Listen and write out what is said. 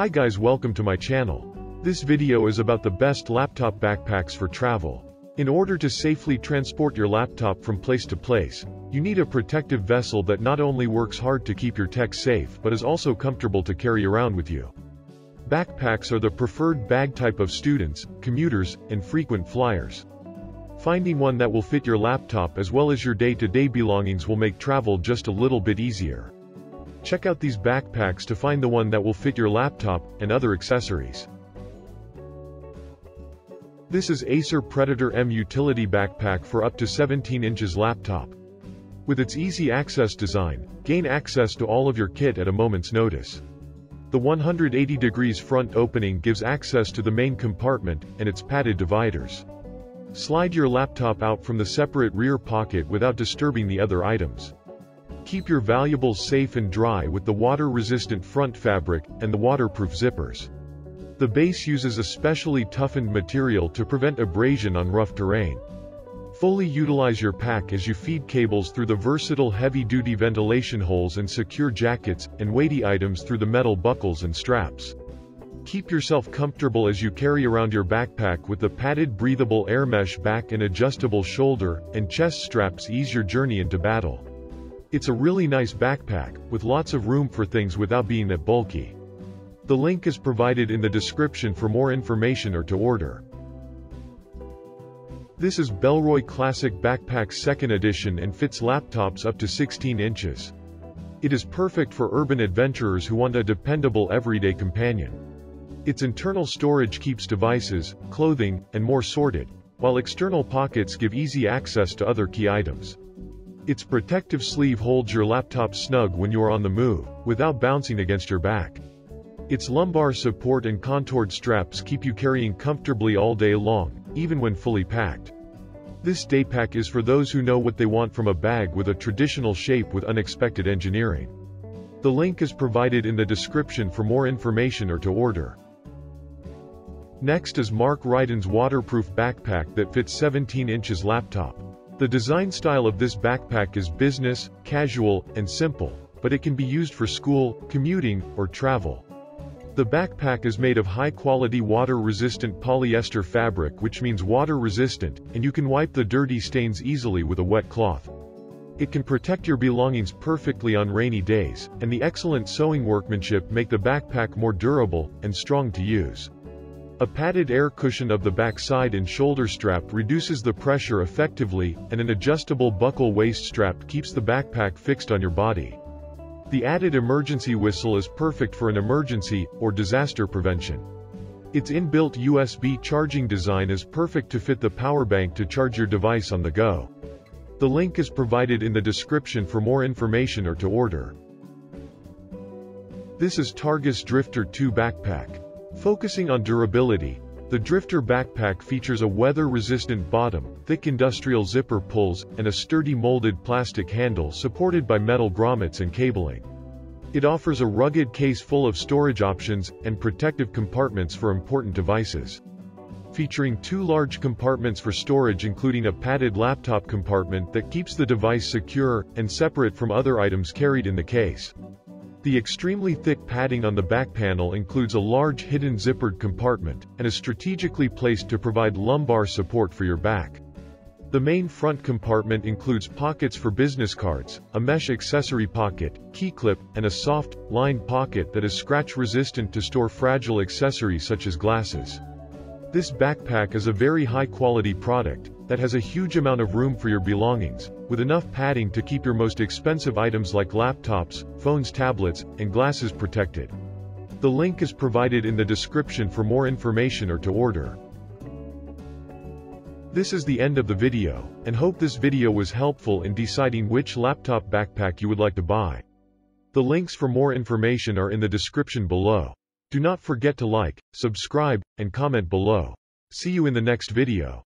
Hi guys welcome to my channel. This video is about the best laptop backpacks for travel. In order to safely transport your laptop from place to place, you need a protective vessel that not only works hard to keep your tech safe but is also comfortable to carry around with you. Backpacks are the preferred bag type of students, commuters, and frequent flyers. Finding one that will fit your laptop as well as your day-to-day -day belongings will make travel just a little bit easier. Check out these backpacks to find the one that will fit your laptop and other accessories. This is Acer Predator M Utility Backpack for up to 17 inches laptop. With its easy access design, gain access to all of your kit at a moment's notice. The 180 degrees front opening gives access to the main compartment and its padded dividers. Slide your laptop out from the separate rear pocket without disturbing the other items. Keep your valuables safe and dry with the water-resistant front fabric and the waterproof zippers. The base uses a specially toughened material to prevent abrasion on rough terrain. Fully utilize your pack as you feed cables through the versatile heavy-duty ventilation holes and secure jackets and weighty items through the metal buckles and straps. Keep yourself comfortable as you carry around your backpack with the padded breathable air mesh back and adjustable shoulder and chest straps ease your journey into battle. It's a really nice backpack, with lots of room for things without being that bulky. The link is provided in the description for more information or to order. This is Bellroy Classic Backpack 2nd Edition and fits laptops up to 16 inches. It is perfect for urban adventurers who want a dependable everyday companion. Its internal storage keeps devices, clothing, and more sorted, while external pockets give easy access to other key items. Its protective sleeve holds your laptop snug when you are on the move, without bouncing against your back. Its lumbar support and contoured straps keep you carrying comfortably all day long, even when fully packed. This daypack is for those who know what they want from a bag with a traditional shape with unexpected engineering. The link is provided in the description for more information or to order. Next is Mark Ryden's waterproof backpack that fits 17 inches laptop. The design style of this backpack is business, casual, and simple, but it can be used for school, commuting, or travel. The backpack is made of high-quality water-resistant polyester fabric which means water-resistant, and you can wipe the dirty stains easily with a wet cloth. It can protect your belongings perfectly on rainy days, and the excellent sewing workmanship make the backpack more durable and strong to use. A padded air cushion of the backside and shoulder strap reduces the pressure effectively, and an adjustable buckle waist strap keeps the backpack fixed on your body. The added emergency whistle is perfect for an emergency or disaster prevention. Its inbuilt USB charging design is perfect to fit the power bank to charge your device on the go. The link is provided in the description for more information or to order. This is Targus Drifter 2 Backpack. Focusing on durability, the Drifter backpack features a weather-resistant bottom, thick industrial zipper pulls, and a sturdy molded plastic handle supported by metal grommets and cabling. It offers a rugged case full of storage options and protective compartments for important devices. Featuring two large compartments for storage including a padded laptop compartment that keeps the device secure and separate from other items carried in the case. The extremely thick padding on the back panel includes a large hidden zippered compartment, and is strategically placed to provide lumbar support for your back. The main front compartment includes pockets for business cards, a mesh accessory pocket, key clip, and a soft, lined pocket that is scratch-resistant to store fragile accessories such as glasses. This backpack is a very high-quality product, that has a huge amount of room for your belongings, with enough padding to keep your most expensive items like laptops, phones tablets, and glasses protected. The link is provided in the description for more information or to order. This is the end of the video, and hope this video was helpful in deciding which laptop backpack you would like to buy. The links for more information are in the description below. Do not forget to like, subscribe, and comment below. See you in the next video.